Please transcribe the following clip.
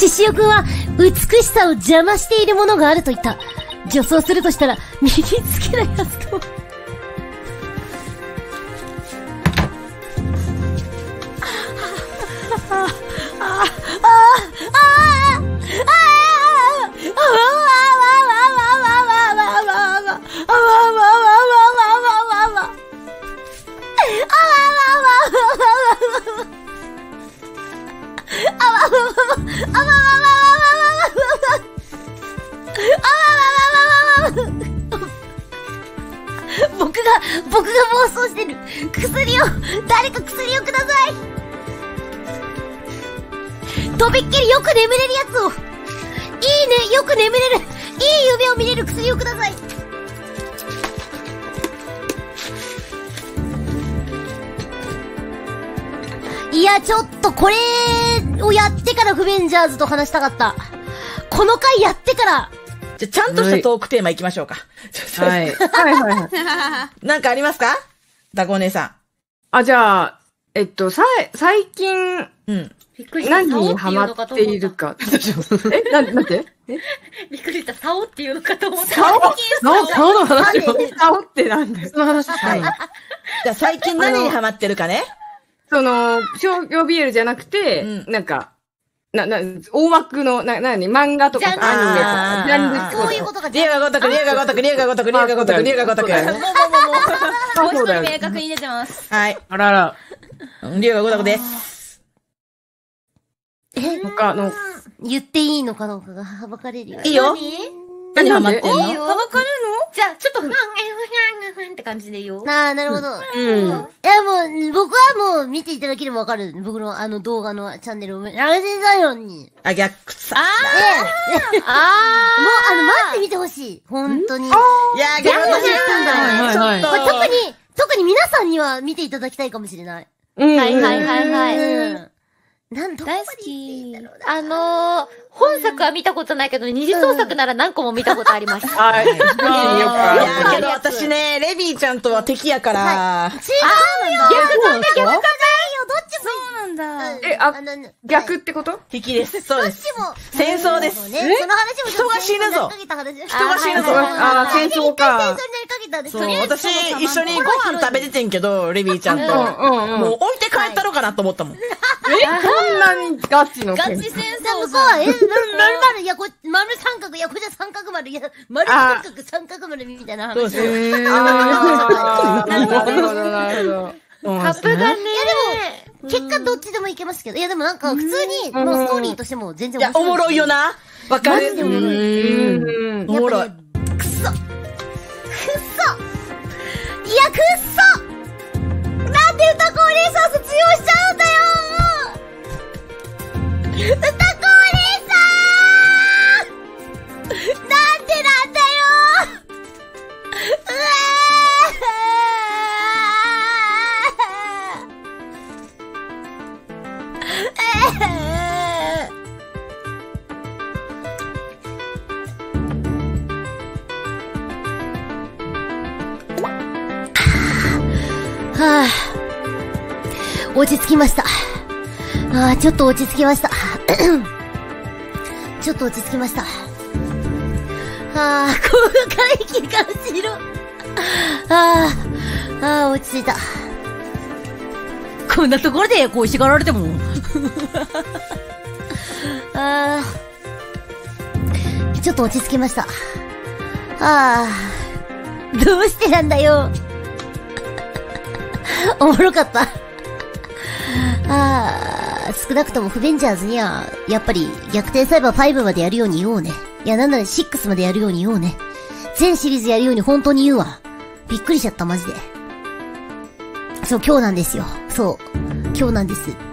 獅子雄くんは、美しさを邪魔しているものがあると言った。女装するとしたら、身につけないはずと。薬を、誰か薬をください。とびっきりよく眠れるやつを。いいね、よく眠れる。いい夢を見れる薬をください。いや、ちょっとこれをやってからフベンジャーズと話したかった。この回やってから、じゃ、ちゃんとしたトークテーマ行きましょうか。はい。はいはいはい。なんかありますか？ダコお姉さあ、じゃあ、えっと、さい、最近、ん。うん。びっくりした。何にハマっているか。え、なん、なんてえ？びっくりした。竿っていうのかと思った。竿竿竿の話？をなんで竿ってなんだよ。その話はい。じゃあ最近何にハマってるかねその、商業 BL じゃなくて、うんなんか、な、な、大枠の、な、なに、漫画とかアニメとか、ジャンルそういうことがリエがごとく、リエがごとく、リエがごとく、リエがごとく、リエがごとく。そうもうもうもうもうだよ明確に出てます。う。はい。あらら。リエがごとくです。え、他の、言っていいのかどうかがはばかれるよ。いいよ。何？ハマってんの？いいよ。わかるの？じゃあ、ちょっと、ふん、え、ふん、ふん、ふんって感じでいいよ。ああ、なるほど。うん。いや、もう、僕は見ていただければわかる。僕のあの動画のチャンネルを。あれでだよに。あ、逆さ。あええ、ーあもう、あの、待って見てほしい。本当に。こいやー、逆逆に言ったんだはいはいはい特に、特に皆さんには見ていただきたいかもしれない。うん。はいはいはいはい。うん。なんと大好き。あのー、本作は見たことないけど、二次創作なら何個も見たことあります。はい。よいやけど私ね、レビーちゃんとは敵やから、違うんだ。そうなんですかよ、どっちも。そうなんうんえあ逆ってこと？敵です。そうです。どっちも。戦争ですそうねその話もちょっと人が死ぬぞ人が死ぬぞあー戦争かそう私、一緒にご飯食べててんけど、レビーちゃんと。うんうんうん。もう置いて帰ったろかなと思ったもん。えそんなにガチのガチ戦争向こうは、え、丸丸、いや、こ丸三角、いや、これじゃ三角丸、いや、丸三角、三角丸みたいな話。そうですよ。えー、あーなるほど、なるほど。カップがね。結果どっちでもいけますけど、いや、でもなんか普通に、もうストーリーとしても全然いや、おもろいよ。な。わかる。マジでおもろい。うん。おもろいやっぱ。ねはあ、落ち着きました。ああ、ちょっと落ち着きました。ちょっと落ち着きました。ああ、この回帰が後ろ。ああ、ああ、落ち着いた。こんなところでこう叱られても。ああ、ちょっと落ち着きました。ああ、どうしてなんだよ。おもろかった。あー、少なくともフベンジャーズには、やっぱり逆転サイバー5までやるように言おうね。いや、なんなら6までやるように言おうね。全シリーズやるように本当に言うわ。びっくりしちゃった、マジで。そう、今日なんですよ。そう。今日なんです。